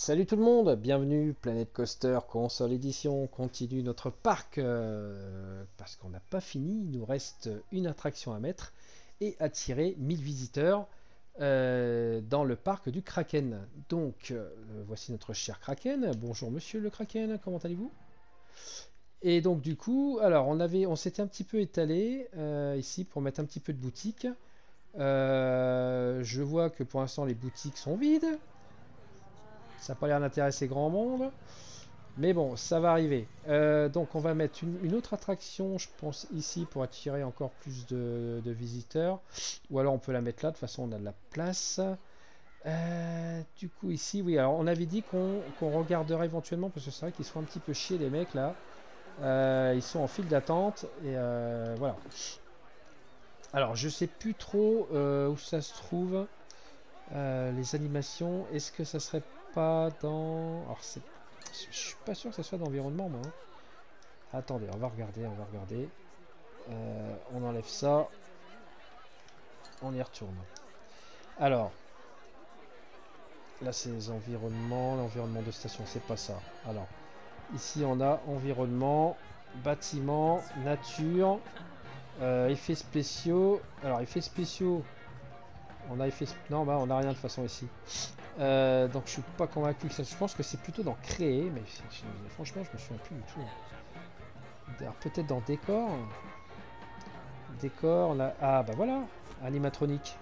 Salut tout le monde, bienvenue Planet Coaster console édition. On continue notre parc euh, parce qu'on n'a pas fini. Il nous reste une attraction à mettre et attirer 1000 visiteurs euh, dans le parc du Kraken. Donc euh, voici notre cher Kraken. Bonjour monsieur le Kraken, comment allez-vous? Et donc du coup, alors on avait, on s'était un petit peu étalé ici pour mettre un petit peu de boutique. je vois que pour l'instant les boutiques sont vides. Ça n'a pas l'air d'intéresser grand monde. Mais bon, ça va arriver. Euh, donc on va mettre une, autre attraction, je pense, ici pour attirer encore plus de, visiteurs. Ou alors on peut la mettre là, de toute façon on a de la place. Euh, du coup ici, oui, alors on avait dit qu'on regarderait éventuellement, parce que c'est vrai qu'ils sont un petit peu chiés les mecs là. Euh, ils sont en file d'attente et voilà. Alors je sais plus trop où ça se trouve. les animations, est-ce que ça serait pas dans... Alors. Je suis pas sûr que ça soit d'environnement moi. Hein. Attendez, on va regarder, on va regarder. Euh, on enlève ça. On y retourne. Alors. Là c'est les environnements, l'environnement de station, c'est pas ça. Alors. Ici on a environnement, bâtiment, nature, euh, effets spéciaux. Alors effets spéciaux. On a. Non bah on a rien de façon ici. Euh, donc je suis pas convaincu que ça. Je pense que c'est plutôt dans créer, mais franchement je me souviens plus du tout. Peut-être dans décor. Décor, là. Ah bah voilà, animatronique.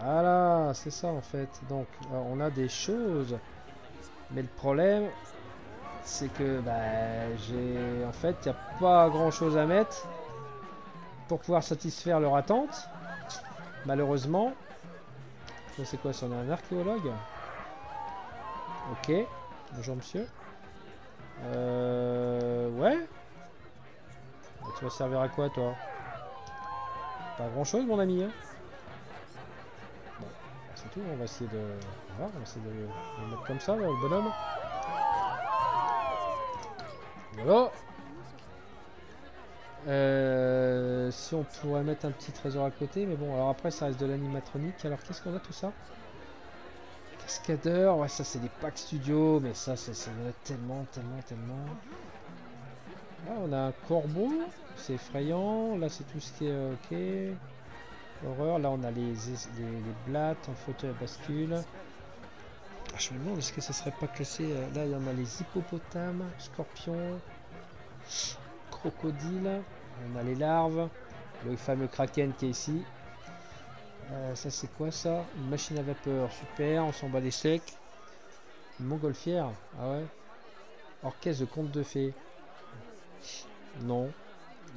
Voilà, c'est ça en fait. Donc euh, on a des choses. Mais le problème, c'est que bah, j'ai en fait il n'y a pas grand chose à mettre pour pouvoir satisfaire leur attente. Malheureusement, c'est quoi ça On a un archéologue Ok. Bonjour monsieur. Euh... Ouais Tu vas servir à quoi toi? Pas grand chose mon ami. Hein bon, c'est tout. On va essayer de... On va essayer de le mettre comme ça, le bonhomme. Euh, on pourrait mettre un petit trésor à côté, mais bon, alors après ça reste de l'animatronique. Alors qu'est-ce qu'on a tout ça? Cascadeur, ouais, ça c'est des packs studio, mais ça, a tellement, tellement, tellement. Là, on a un corbeau, c'est effrayant. Là, c'est tout ce qui est ok. Horreur, là, on a les, les, blattes en fauteuil à bascule. Ah, je me demande, est-ce que ça serait pas classé euh, Là, il y en a les hippopotames, scorpions, crocodiles. On a les larves, le fameux kraken qui est ici. Euh, ça c'est quoi ça? Une machine à vapeur, super, on s'en bat les secs. Une montgolfière, ah ouais. Orchestre de conte de fées. Non.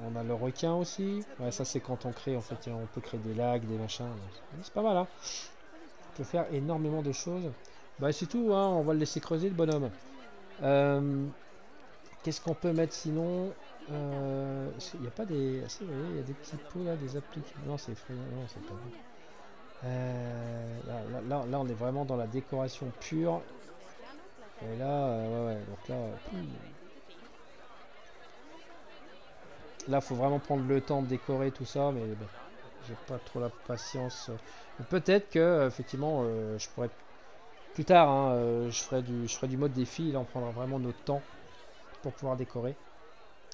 On a le requin aussi. Ouais, ça c'est quand on crée, en fait, on peut créer des lacs, des machins. C'est pas mal, hein. On peut faire énormément de choses. Bah c'est tout, hein. on va le laisser creuser le bonhomme. Euh, qu'est-ce qu'on peut mettre sinon? Euh, il n'y a pas des... Ah, il y a des petits pots là, des appliques. Non, c'est effrayant. Non, c'est pas bon. Euh, là, là, on est vraiment dans la décoration pure. Et là, euh, ouais, donc là... Là, faut vraiment prendre le temps de décorer tout ça, mais bon, j'ai pas trop la patience. Peut-être que, effectivement, je pourrais... Plus tard, hein, je, ferai du, je ferai du mode défi, là on prendra vraiment notre temps pour pouvoir décorer.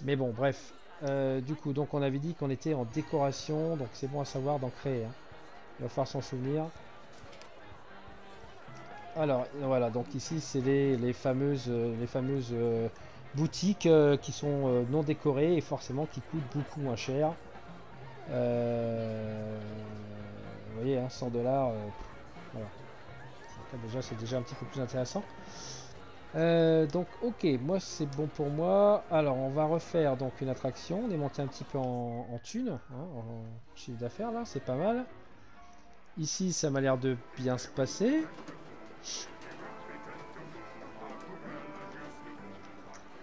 Mais bon, bref. Euh, du coup, donc on avait dit qu'on était en décoration, donc c'est bon à savoir d'en créer. Hein. Il va falloir s'en souvenir. Alors, voilà, donc ici, c'est les, fameuses, les fameuses euh, boutiques euh, qui sont non décorées et forcément qui coûtent beaucoup moins cher. vous voyez, 100 hein, dollars, voilà. déjà, c'est déjà un petit peu plus intéressant. Euh, donc ok, moi c'est bon pour moi. Alors on va refaire donc une attraction. On est monté un petit peu en, en thune, hein, en chiffre d'affaires là, c'est pas mal. Ici ça m'a l'air de bien se passer.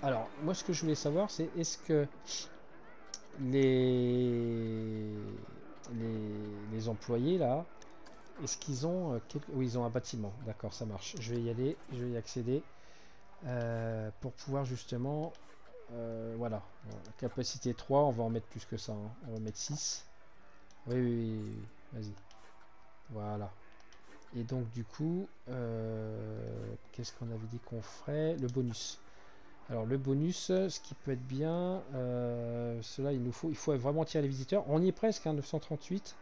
Alors moi ce que je voulais savoir c'est est-ce que les... les... employés là, est-ce qu'ils ont... Euh, oui ils ont un bâtiment, d'accord ça marche. Je vais y aller, je vais y accéder. Euh, pour pouvoir justement euh, voilà capacité 3 on va en mettre plus que ça hein. on va mettre 6 oui oui, oui, vas-y voilà Et donc du coup, euh, qu'est-ce qu'on avait dit qu'on ferait? Le bonus. Alors le bonus, ce qui peut être bien, cela il nous faut, il faut vraiment tirer les visiteurs. On y est presque, hein, 938.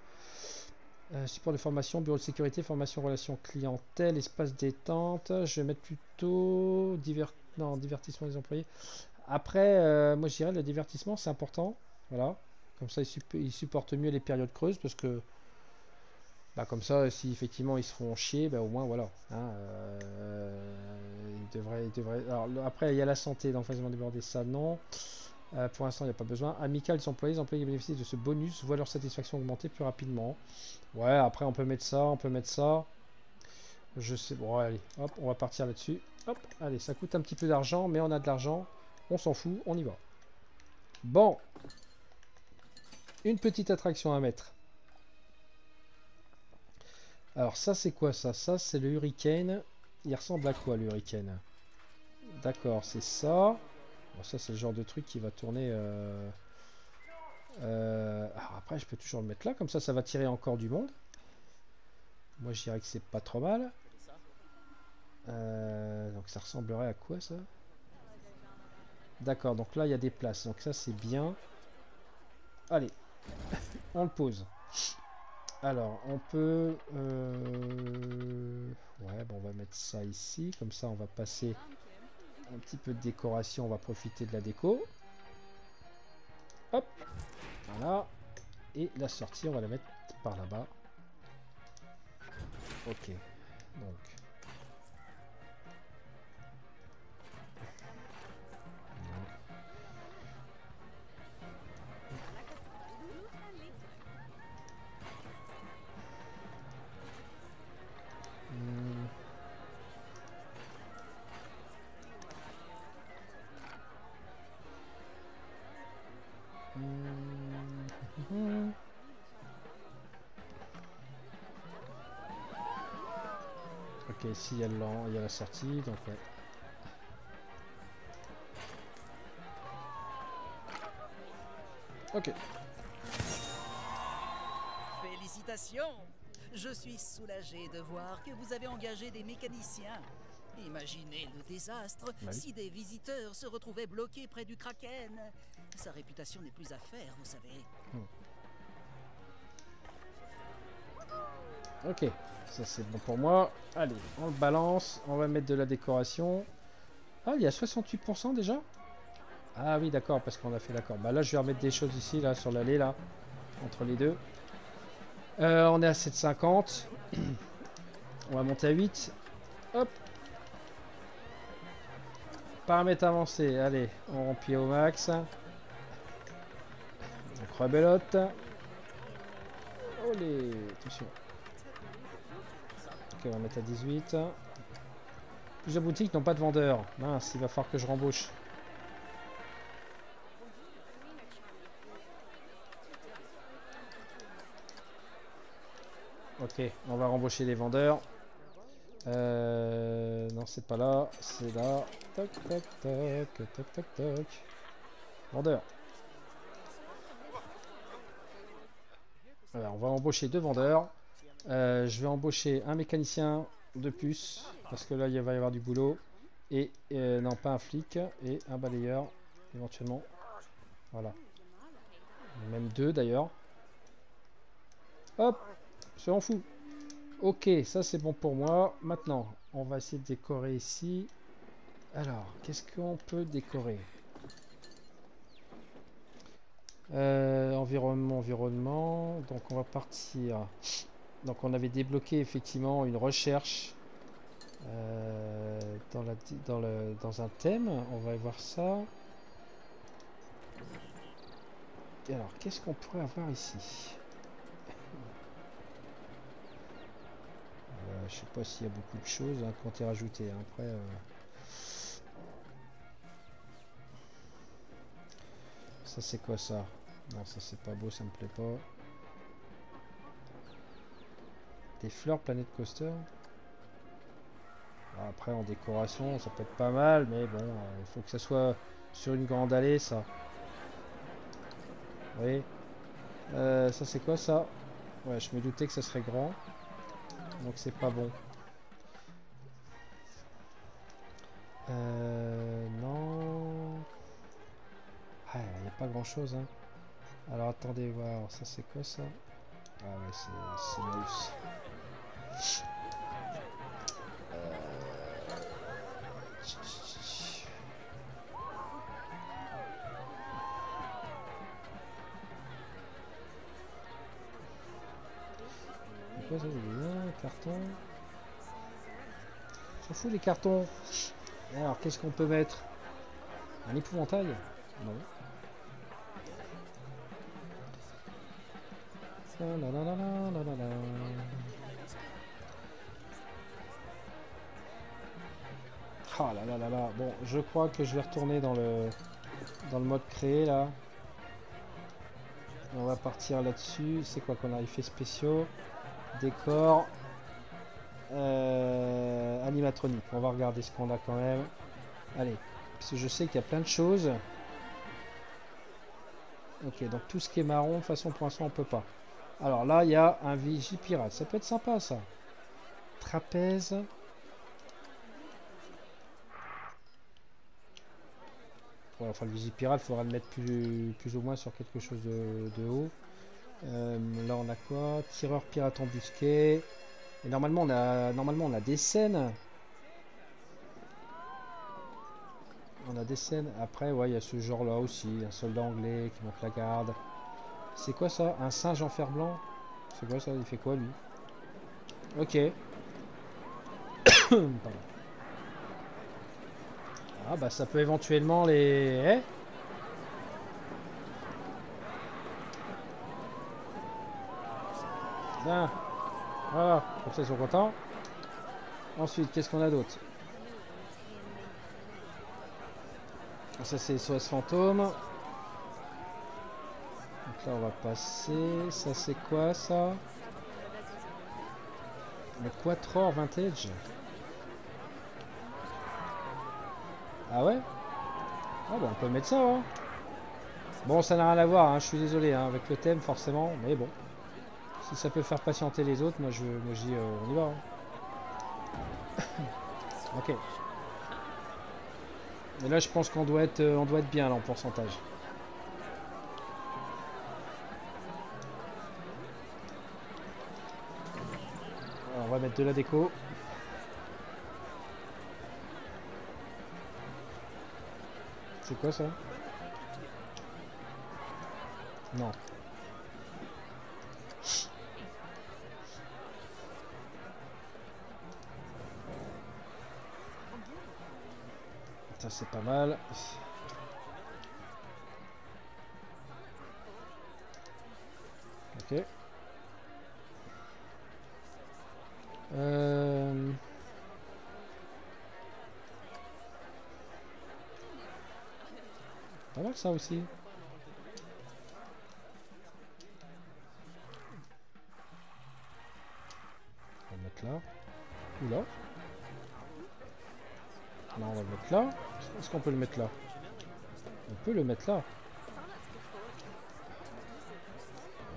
Euh, support de formation, bureau de sécurité, formation, relation clientèle, espace détente. Je vais mettre plutôt divertissement des employés. Après, euh, moi je dirais le divertissement c'est important. Voilà. Comme ça, ils, supportent mieux les périodes creuses parce que bah, comme ça, si effectivement ils se font chier, bah, au moins voilà. Hein, euh, Alors, après, il y a la santé dans le débordé, ça non. Euh, pour l'instant, il n'y a pas besoin. Amical des employés, les employés bénéficient de ce bonus voient leur satisfaction augmenter plus rapidement. Ouais, après, on peut mettre ça, on peut mettre ça. Je sais. Bon, allez, hop, on va partir là-dessus. Hop, allez, ça coûte un petit peu d'argent, mais on a de l'argent. On s'en fout, on y va. Bon. Une petite attraction à mettre. Alors ça c'est quoi ça? Ça c'est le hurricane. Il ressemble à quoi le hurricane? D'accord, c'est ça. Bon, ça c'est le genre de truc qui va tourner... Euh... Euh... Après je peux toujours le mettre là, comme ça ça va tirer encore du monde. Moi je dirais que c'est pas trop mal. Euh... Donc ça ressemblerait à quoi ça? D'accord, donc là il y a des places, donc ça c'est bien. Allez, on le pose. Alors, on peut... Euh, ouais, bon, on va mettre ça ici. Comme ça, on va passer un petit peu de décoration. On va profiter de la déco. Hop Voilà. Et la sortie, on va la mettre par là-bas. Ok. Donc, Ok, ici il y, a il y a la sortie, donc ouais. Ok. Félicitations Je suis soulagé de voir que vous avez engagé des mécaniciens. Imaginez le désastre Bah oui. si des visiteurs se retrouvaient bloqués près du Kraken. Sa réputation n'est plus à faire, vous savez. Ok, ça c'est bon pour moi. Allez, on le balance, on va mettre de la décoration. Ah, il y a 68% déjà? Ah oui, d'accord, parce qu'on a fait d'accord. Bah là, je vais remettre des choses ici, là, sur l'allée, là, entre les deux. Euh, on est à 750. on va monter à 8. Hop. Paramètres avancés, allez, on remplit au max. Rebelote. Olé, attention. Ok, on va mettre à 18. Plusieurs boutiques n'ont pas de vendeur. Mince, il va falloir que je rembauche. Ok, on va rembaucher les vendeurs. Euh, non, c'est pas là, c'est là. Toc, toc, toc, toc, toc, toc. Vendeur. Voilà, on va embaucher deux vendeurs. Euh, je vais embaucher un mécanicien de plus, parce que là, il va y avoir du boulot. Et, euh, non, pas un flic, et un balayeur, éventuellement. Voilà. Même deux, d'ailleurs. Hop Je m'en fout. Ok, ça c'est bon pour moi. Maintenant, on va essayer de décorer ici. Alors, qu'est-ce qu'on peut décorer? Euh, environnement, environnement. Donc on va partir. Donc on avait débloqué effectivement une recherche euh, dans, la, dans, le, dans un thème. On va voir ça. Alors, qu'est-ce qu'on pourrait avoir ici? Euh, Je sais pas s'il y a beaucoup de choses hein, qui ont été rajoutées. hein. Après, euh, ça c'est quoi ça? Non, ça c'est pas beau, ça me plaît pas. Des fleurs Planet Coaster. Après en décoration, ça peut être pas mal, mais bon, euh, il faut que ça soit sur une grande allée, ça. Oui. Euh, ça c'est quoi ça? Ouais, je me doutais que ça serait grand. Donc c'est pas bon. Euh, non. Ah, il n'y a pas grand chose. Hein. Alors attendez voir, ça c'est quoi ça? Ah ouais, c'est mouse. quoi ça Un carton. S'en fout les cartons. Alors qu'est-ce qu'on peut mettre? Un épouvantail? Non. Ah là là là là. Bon, je crois que je vais retourner dans le dans le mode créé là. On va partir là-dessus. C'est quoi qu'on a? Effets spéciaux. Décor. Euh, animatronique. On va regarder ce qu'on a quand même. Allez. Parce que je sais qu'il y a plein de choses. Ok, donc tout ce qui est marron, de toute façon, pour l'instant, on peut pas. Alors là, il y a un Vigipirate. Ça peut être sympa, ça. Trapèze. enfin, le Vigipirate, il faudra le mettre plus, ou moins sur quelque chose de haut. Euh, là on a quoi? Tireur pirate embusqué. Et normalement on a normalement on a des scènes. On a des scènes. Après ouais il y a ce genre là aussi. Un soldat anglais qui monte la garde. C'est quoi ça Un singe en fer blanc C'est quoi ça Il fait quoi lui Ok. ah bah ça peut éventuellement les... Eh Bien. Voilà, comme ça ils sont contents. Ensuite, qu'est-ce qu'on a d'autre Ça c'est SOS fantôme. Là on va passer. Ça c'est quoi ça? Le Quattror Vintage. Ah ouais? Ah bah on peut mettre ça hein. Bon ça n'a rien à voir, hein. je suis désolé hein, avec le thème forcément, mais bon. Si ça peut faire patienter les autres, moi je, moi dis euh, on y va. Hein. ok. Mais là je pense qu'on doit être euh, on doit être bien là en pourcentage. on va de la déco. C'est quoi ça? Non. Ça c'est pas mal. Ok. Ça aussi. On va mettre là. Ou là. Non, on va le mettre là. Est-ce qu'on peut le mettre là? On peut le mettre là.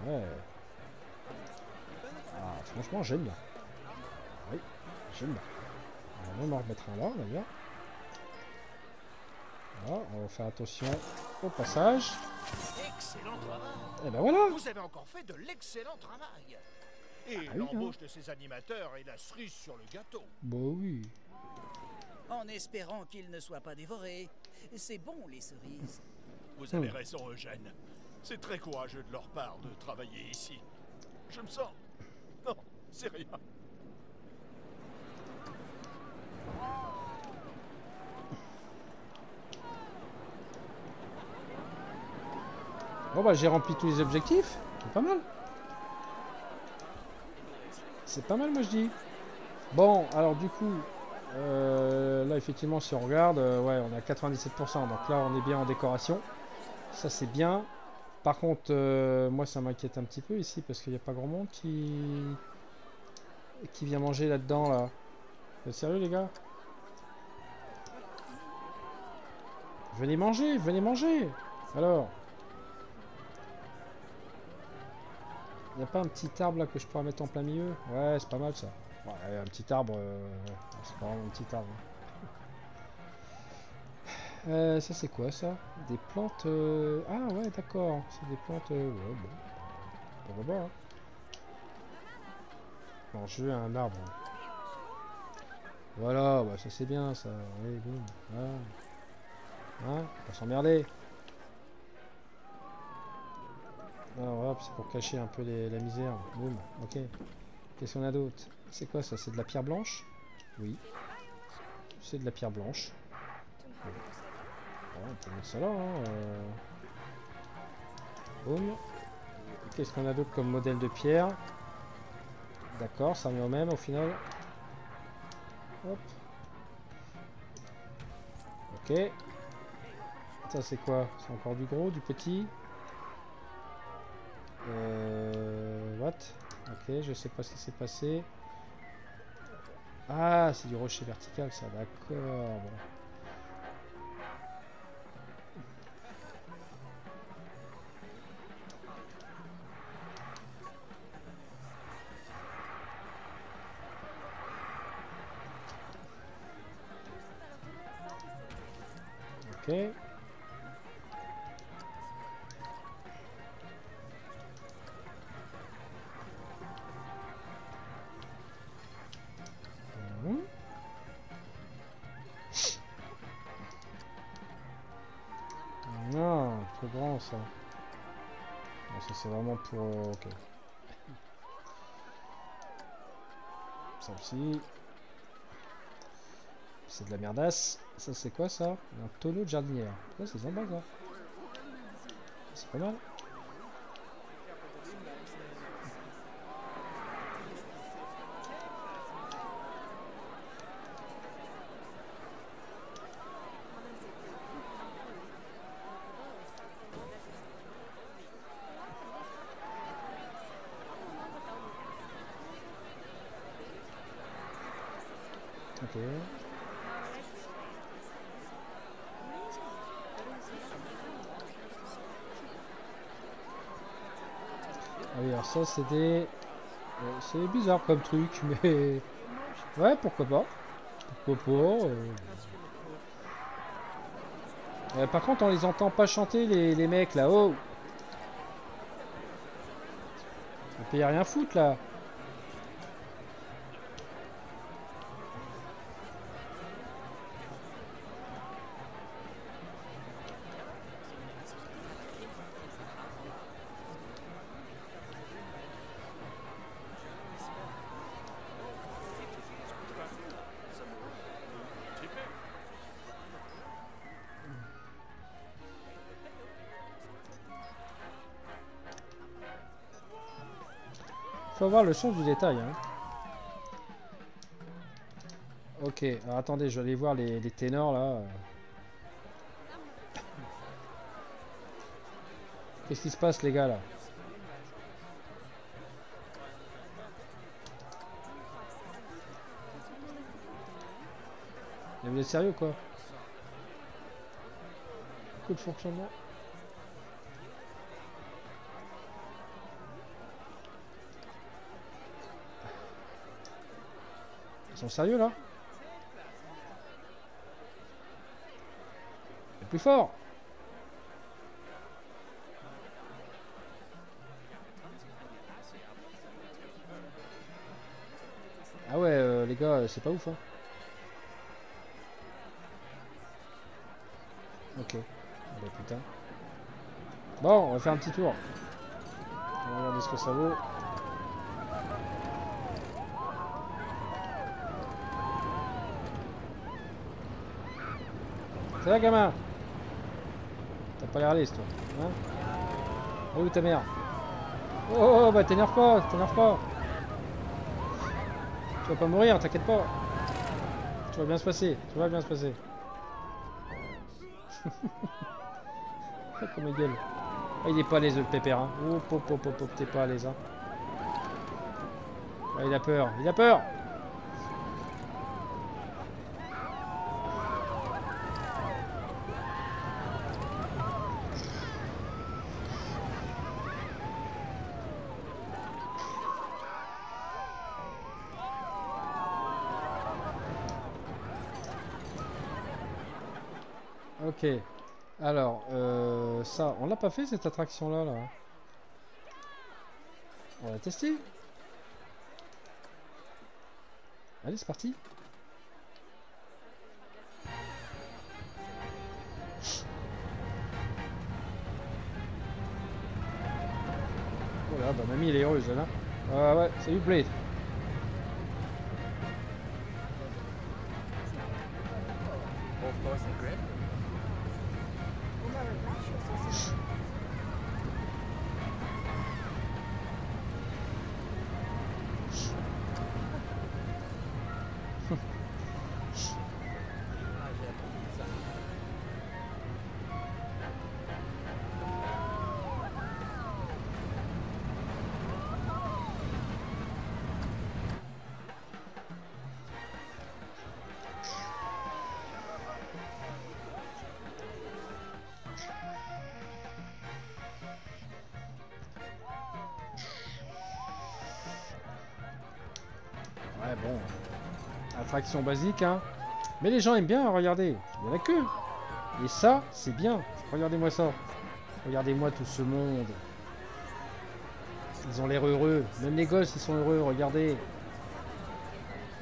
Ouais. Ah, franchement, j'aime bien. Oui, j'aime bien. On va en remettre un là, d'ailleurs. On va faire attention au passage. Excellent travail. Et ben voilà. Vous avez encore fait de l'excellent travail. Et Ah oui, l'embauche de ces animateurs est la cerise sur le gâteau. Bah oui. En espérant qu'ils ne soient pas dévorés. C'est bon, les cerises. Vous avez Hmm. raison, Eugène. C'est très courageux de leur part de travailler ici. Je me sens... Non, c'est rien. Bon bah j'ai rempli tous les objectifs. C'est pas mal. C'est pas mal moi je dis. Bon alors du coup euh, là effectivement si on regarde euh, ouais on est à 97% donc là on est bien en décoration. Ça c'est bien. Par contre euh, moi ça m'inquiète un petit peu ici parce qu'il n'y a pas grand monde qui qui vient manger là-dedans là. Sérieux les gars? Venez manger, venez manger Alors Il n'y a pas un petit arbre là que je pourrais mettre en plein milieu? Ouais, c'est pas mal ça. Un petit arbre, euh, c'est pas vraiment un petit arbre. Euh, ça c'est quoi ça? Des plantes... euh, Ah ouais d'accord, c'est des plantes... euh, Ouais bon, pas hein. Bon, je veux un arbre. Voilà, bah ça c'est bien ça, bon. Hein? On va s'emmerder. Alors hop, c'est pour cacher un peu la misère. Boum, ok. Qu'est-ce qu'on a d'autre? C'est quoi ça? C'est de la pierre blanche? Oui. C'est de la pierre blanche. On peut mettre ça là. Hein. euh. Boum. Qu'est-ce qu'on a d'autre comme modèle de pierre? D'accord, ça revient au même au final. Hop. Ok. Ça c'est quoi? C'est encore du gros, du petit? Euh, what? Ok, je sais pas ce qui s'est passé. Ah, c'est du rocher vertical, ça, d'accord. Bon. Grand ça. Ça c'est vraiment pour... euh, ok. Aussi. C'est de la merdasse. Ça c'est quoi ça? Un tonneau de jardinière. C'est. C'est pas mal. Ok. Ah oui, alors ça c'est des... euh, c'est bizarre comme truc, mais... Ouais, pourquoi pas. Pourquoi pas. euh. Euh, par contre, on les entend pas chanter, les, les mecs, là-haut. On peut y rien foutre, là. Avoir le sens du détail. Hein. Ok, alors attendez, je vais aller voir les, les ténors là. Qu'est-ce qui se passe les gars là? Vous êtes sérieux quoi? Coup de fonctionnement sérieux là C'est plus fort Ah ouais, euh, les gars, euh, c'est pas ouf hein. Ok. Ah bah putain. Bon, on va faire un petit tour. On va regarder ce que ça vaut. Ça va gamin T'as pas l'air à l'aise toi. Hein où ta mère oh, oh, oh, bah t'énerve pas, t'énerve pas. Tu vas pas mourir, t'inquiète pas. Tout va bien se passer, tout va bien se passer. Oh, Comme il. Ah, il est pas à l'aise le pépère. Hein. Oh, pop, pop, pop, pop, t'es pas à l'aise. Hein. Ah, il a peur, il a peur Ok. Alors, euh, ça, on l'a pas fait cette attraction là. On va tester. Allez, c'est parti. Oh là, bah mamie elle est heureuse là. Ah ouais, salut Blade. Bon. Attraction basique, hein. Mais les gens aiment bien, regardez. Il y en a que. Et ça, c'est bien. Regardez-moi ça. Regardez-moi tout ce monde. Ils ont l'air heureux. Même les gosses, ils sont heureux, regardez.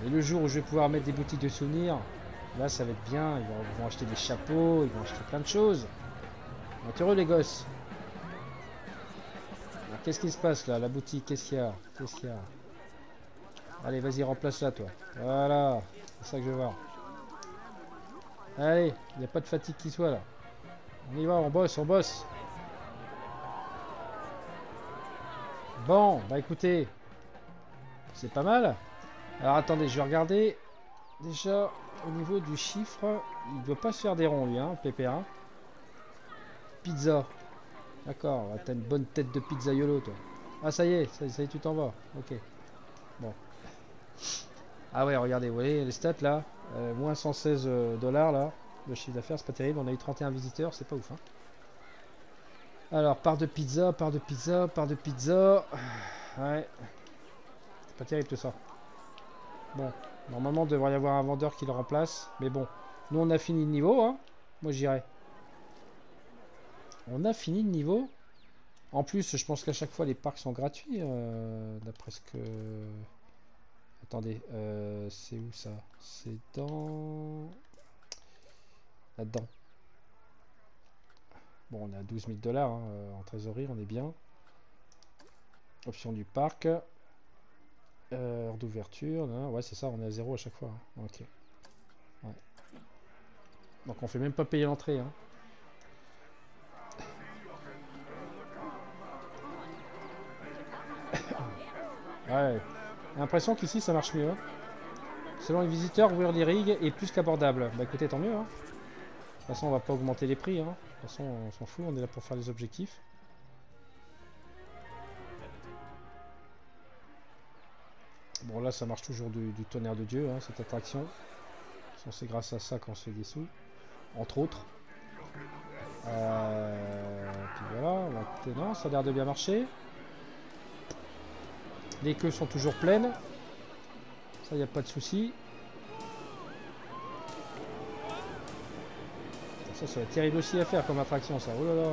Et le jour où je vais pouvoir mettre des boutiques de souvenirs, là, ça va être bien. Ils vont, acheter des chapeaux, ils vont acheter plein de choses. Ils vont être heureux, les gosses. Qu'est-ce qui se passe là? La boutique, qu'est-ce qu'il y a? Qu'est-ce qu'il y a? Allez, vas-y, remplace là, toi. Voilà, c'est ça que je veux voir. Allez, il n'y a pas de fatigue qui soit là. On y va, on bosse, on bosse. Bon, bah écoutez, c'est pas mal. Alors attendez, je vais regarder. Déjà, au niveau du chiffre, il doit pas se faire des ronds, lui, hein, PP1. Pizza. D'accord, t'as une bonne tête de pizza yolo, toi. Ah, ça y est, ça, ça y est, tu t'en vas. Ok. Ah ouais, regardez, vous voyez les stats là Euh, Moins 116 euh, dollars là. Le chiffre d'affaires, c'est pas terrible. On a eu 31 visiteurs, c'est pas ouf. Hein. Alors, part de pizza, part de pizza, part de pizza. Ouais. C'est pas terrible tout ça. Bon, normalement, il devrait y avoir un vendeur qui le remplace. Mais bon, nous on a fini le niveau. Hein. Moi j'irai. On a fini le niveau. En plus, je pense qu'à chaque fois les parcs sont gratuits. euh, D'après ce que. Attendez, euh, c'est où ça? C'est dans... Là-dedans. Bon, on est à 12 000 dollars hein, euh, en trésorerie, on est bien. Option du parc. Euh, heure d'ouverture. Ouais, c'est ça, on est à zéro à chaque fois. hein. Ok. Ouais. Donc on fait même pas payer l'entrée. Hein. Ouais. J'ai l'impression qu'ici ça marche mieux. hein. Selon les visiteurs, ouvrir les rigs est plus qu'abordable. Bah écoutez, tant mieux. hein. De toute façon, on va pas augmenter les prix. hein. De toute façon, on s'en fout, on est là pour faire les objectifs. Bon, là, ça marche toujours du, tonnerre de Dieu, hein, cette attraction. C'est grâce à ça qu'on se fait des sous. Entre autres. Euh, puis voilà, non, ça a l'air de bien marcher. Les queues sont toujours pleines. Ça, y a pas de souci. Ça, ça terrible aussi à faire comme attraction, ça. Oh là là.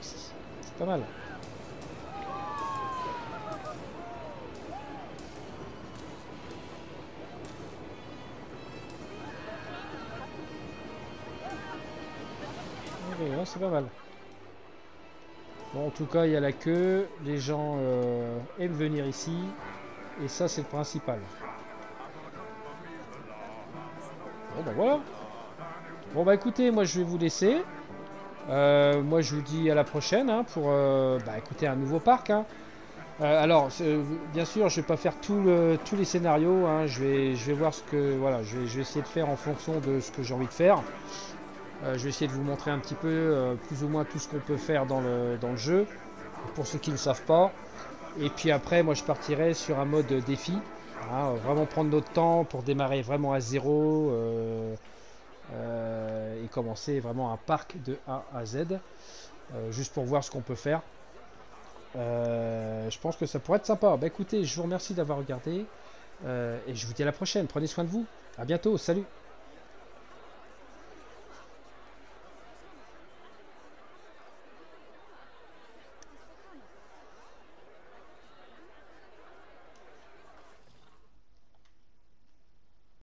C'est pas mal. Là, c'est pas mal. Bon, en tout cas, il y a la queue. Les gens euh, aiment venir ici. Et ça, c'est le principal. Bon, bah voilà. Bon, bah écoutez, moi, je vais vous laisser. Euh, moi, je vous dis à la prochaine hein, pour bah, écouter un nouveau parc. hein. Alors, bien sûr, je vais pas faire tous les scénarios. hein. Je vais, je vais voir ce que, voilà, je vais, je vais essayer de faire en fonction de ce que j'ai envie de faire. Euh, je vais essayer de vous montrer un petit peu, euh, plus ou moins tout ce qu'on peut faire dans le, jeu, pour ceux qui ne savent pas. Et puis après, moi, je partirai sur un mode défi. hein, vraiment prendre notre temps pour démarrer vraiment à zéro euh, euh, et commencer vraiment un parc de A à Z, euh, juste pour voir ce qu'on peut faire. Euh, je pense que ça pourrait être sympa. Bah écoutez, je vous remercie d'avoir regardé. Euh, et je vous dis à la prochaine. Prenez soin de vous. À bientôt. Salut.